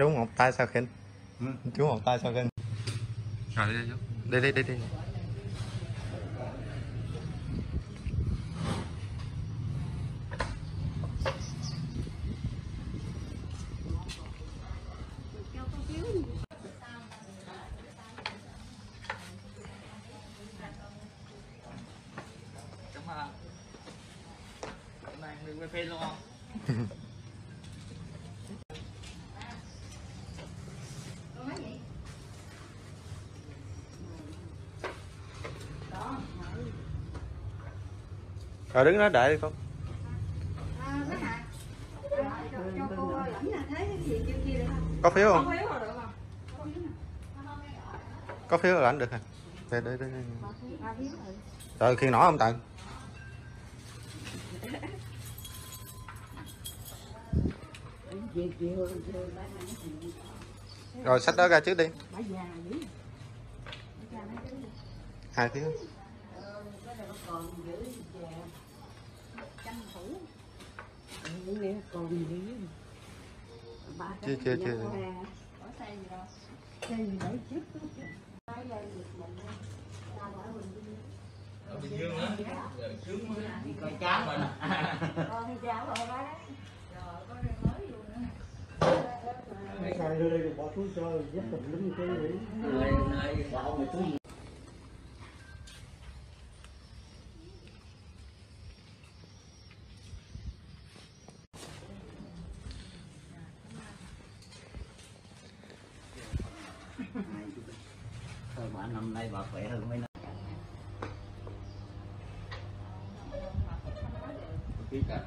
chú một tay sao khinh? Ừ. chú một tay sao khinh? Rồi đi đi đi. Đi đi Cảm ơn. Hôm nay đi quay phim luôn không? Rồi đứng đó đợi đi con. Có phiếu không? Có phiếu là ảnh được hả? Để, để, để. rồi khi nỏ không tận rồi sách đó ra trước đi. Hai phiếu chưa chưa chưa Coi chán mình. xài đưa đây rồi bỏ túi cho dắt tùm lum cái Nơi nơi bỏ người túi Bà năm nay bà khỏe hơn mấy năm. Biết cả.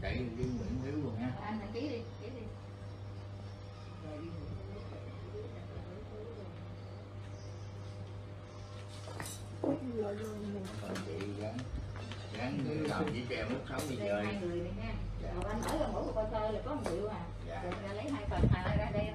Đẩy cái Nguyễn Hiếu luôn nha. Anh ký đi, ký đi. Còn chị gắn gắn người làm chỉ treo lúc 60 giờ. Hai người này nha. Rồi anh nói là mỗi một con tơ là có một triệu à. Dạ. Rồi ra lấy hai phần, à, ra đây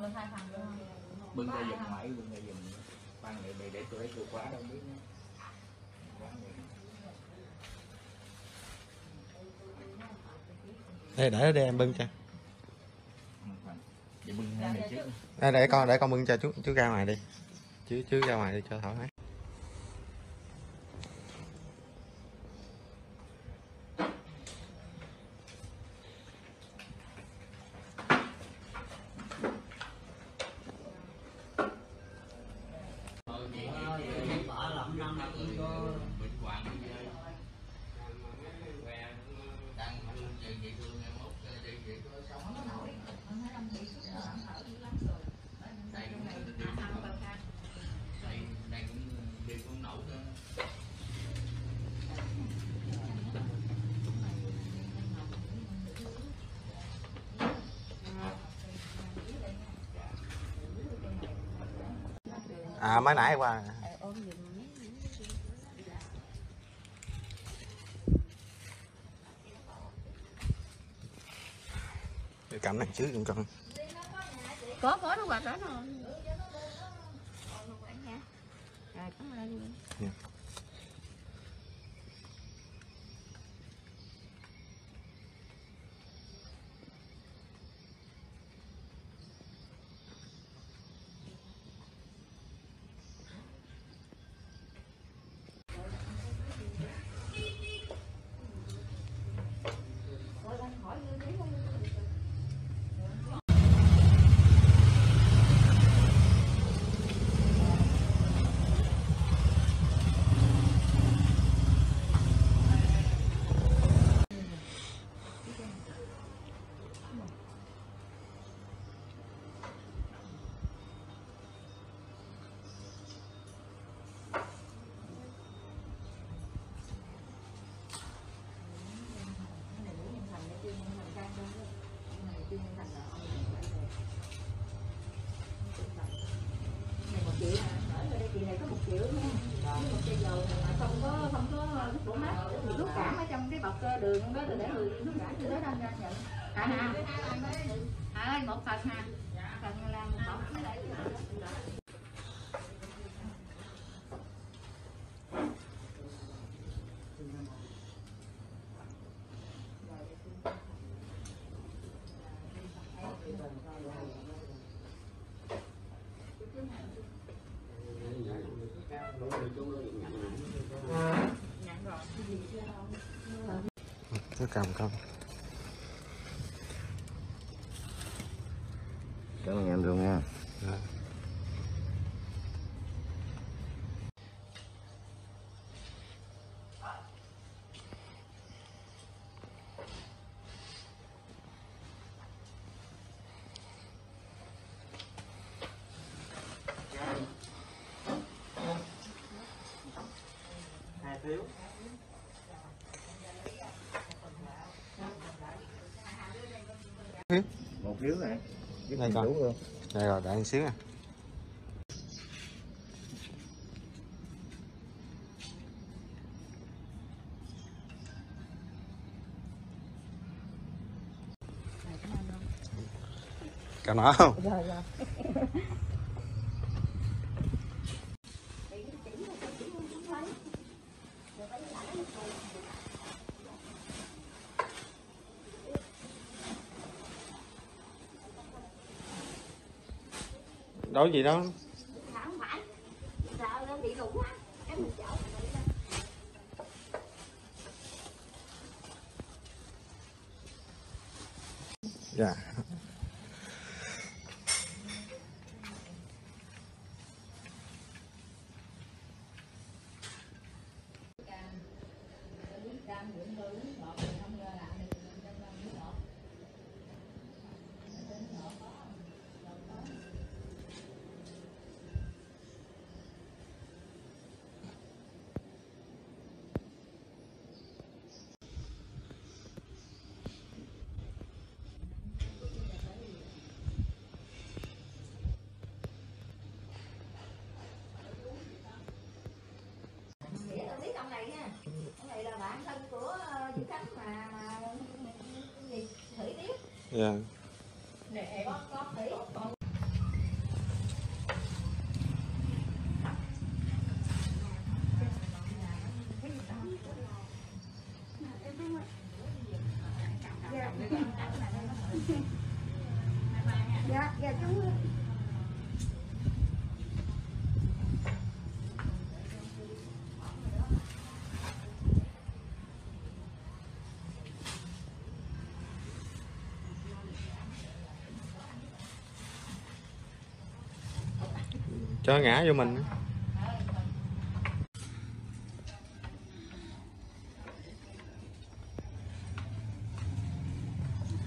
Được hai phần luôn. bưng ra giùm mãi bưng ra giùm khoan này để, để tôi lấy chìa khóa đâu biết nữa đây để nó đi em bưng cho. Vậy bưng này trước đây để con để con bưng cho chú chú ra ngoài đi chú chú ra ngoài đi cho thoải mái à mới nãy qua. Để cầm này chứ đừng cầm có có nó quạt đó rồi. Rồi cắm lên à à một phần ha phần là một bọc lại cầm cầm cảm ơn em luôn nha Dạ một phiếu này Đây luôn đây rồi đợi một xíu nha. Cảm ơn không? Đâu gì đâu dạ yeah. Chị Khánh mà mà gì thủy tiếp. Dạ. Để có có thủy còn dạ dạ chú Cho ngã vô mình.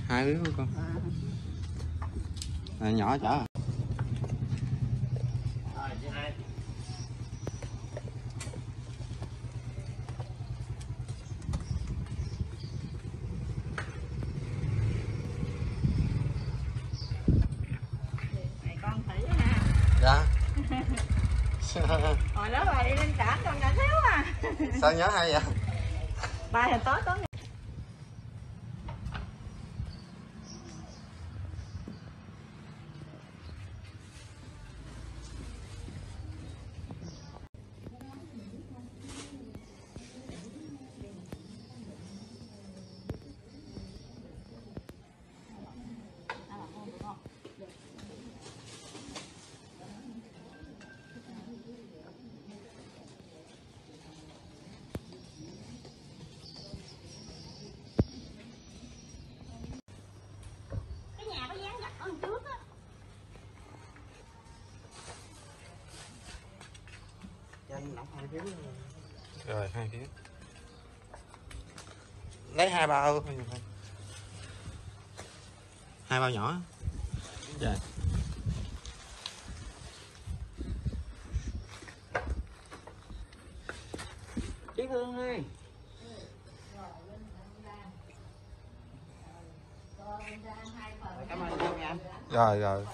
Hai đứa con. À, Nhỏ chở à? Này con thủy ha Dạ hồi đó bà đi lên cảng con đã thiếu à Sao nhớ hay vậy? ba hồi tối tối rồi hai phiếu lấy hai bao. Hai bao. Nhỏ. Dạ. Ơi. Rồi, bên ra hai phần. Cảm ơn cô nha rồi rồi